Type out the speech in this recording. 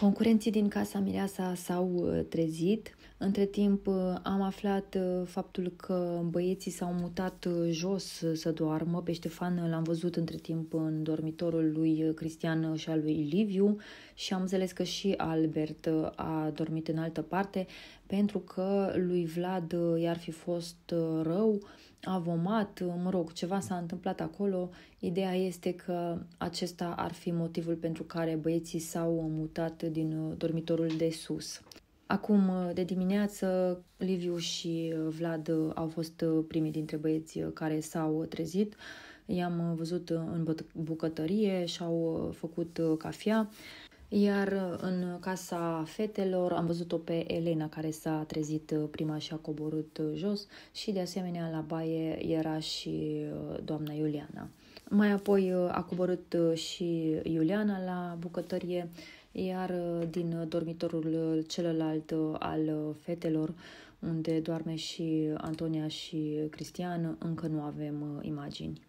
Concurenții din casa Mireasa s-au uh, trezit. Între timp uh, am aflat uh, faptul că băieții s-au mutat jos să doarmă. Pe Ștefan l-am văzut între timp în dormitorul lui Cristian și al lui Liviu și am înțeles că și Albert a dormit în altă parte pentru că lui Vlad i-ar fi fost rău a vomat, mă rog, ceva s-a întâmplat acolo. Ideea este că acesta ar fi motivul pentru care băieții s-au mutat din uh, dormitorul de sus. Acum, uh, de dimineață, Liviu și uh, Vlad au fost primii dintre băieți care s-au trezit. I-am văzut în bucătărie și-au făcut cafea. Iar uh, în casa fetelor am văzut-o pe Elena care s-a trezit uh, prima și a coborât uh, jos și de asemenea la baie era și doamna Iuliana. Mai apoi a coborât și Iuliana la bucătărie, iar din dormitorul celălalt al fetelor, unde doarme și Antonia și Cristian, încă nu avem imagini.